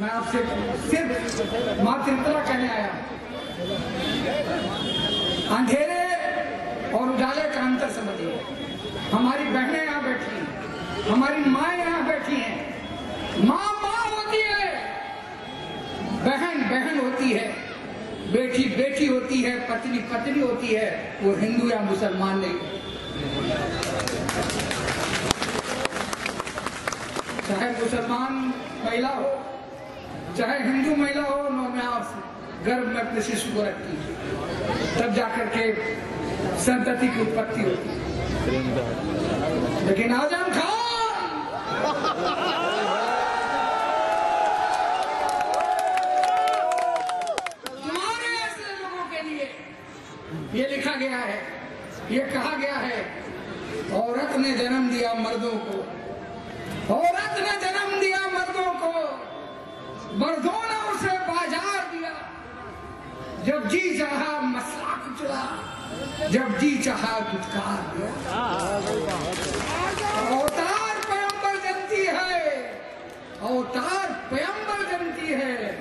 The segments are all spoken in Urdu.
میں آپ سے صرف ماتر اتنا کہنے آیا اندھیرے اور اجالے کا انتر سمجھیے۔ ہماری بہنیں یہاں بیٹھی ہیں۔ ہماری مائیں یہاں بیٹھی ہیں۔ ماں ماں ہوتی ہے۔ بہن بہن ہوتی ہے۔ بیٹی بیٹی ہوتی ہے۔ پتنی پتنی ہوتی ہے۔ وہ ہندو یا مسلمان نہیں۔ چاہے مسلمان مہیلا ہو۔ چاہے ہندو مہیلا ہو نو میں آپ گرب میں اپنے ششو کو رکھتی ہے تب جا کر کے سنتتی کی اتپتی ہوتی لیکن آزم خان تمہارے ایسے لوگوں کے لیے یہ لکھا گیا ہے، یہ کہا گیا ہے، عورت نے جنم دیا مردوں کو۔ عورت نے مردوں نے اسے بازار دیا۔ جب جی چاہا مسئلہ کچلا جب جی چاہا دھتکار دیا۔ اوتار پیمبر جنتی ہے، اوتار پیمبر جنتی ہے۔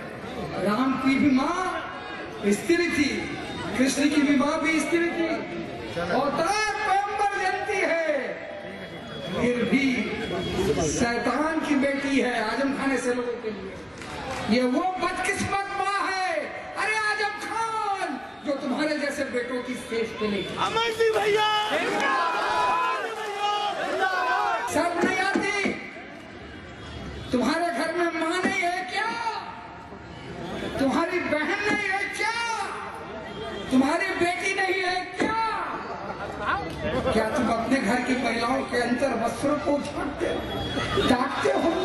رام کی بھی ماں استری تھی، کرشن کی بھی ماں بھی استری تھی۔ اوتار پیمبر جنتی ہے، پھر بھی شیطان کی بیٹی ہے آجم خانے سے لوگوں کے لیے۔ یہ وہ بدقسمت ماں ہے ارے آجم خان جو تمہارے جیسے بیٹوں کی سیش پہ لے سب نہیں آتی۔ تمہارے گھر میں ماں نہیں ہے کیا؟ تمہاری بہن نہیں ہے کیا؟ تمہاری بیٹی نہیں ہے کیا؟ کیا تم اپنے گھر کی مہیلاؤں کے اندر وسروں کو جھانکتے ہو؟ ڈانٹتے ہو؟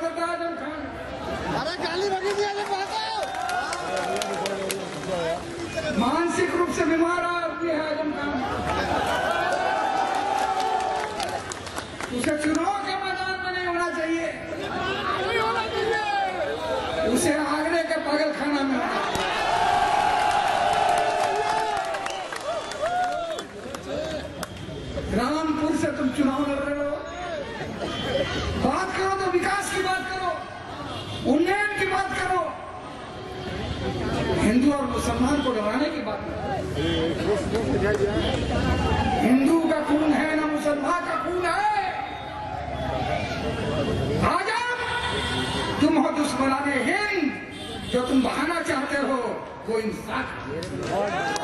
خان۔ ارے بگی مانسک روپ سے بیمار آدمی ہے آزم خان۔ اسے چناؤ کے میدان میں نہیں ہونا چاہیے۔ اسے آگرے کے پاگل خانہ میں ہونا چاہیے۔ رامپور سے تم چناؤ لڑ رہے ہو۔ بات کرو تو وکاس کی بات کرو انیت کی بات کرو ہندو اور مسلمان کو ڈرانے کی بات کرو ہندو کا خون ہے نہ مسلمان کا خون ہے آجم تم ہو دشمنان ہند جو تم بہانا چاہتے ہو وہ انصاف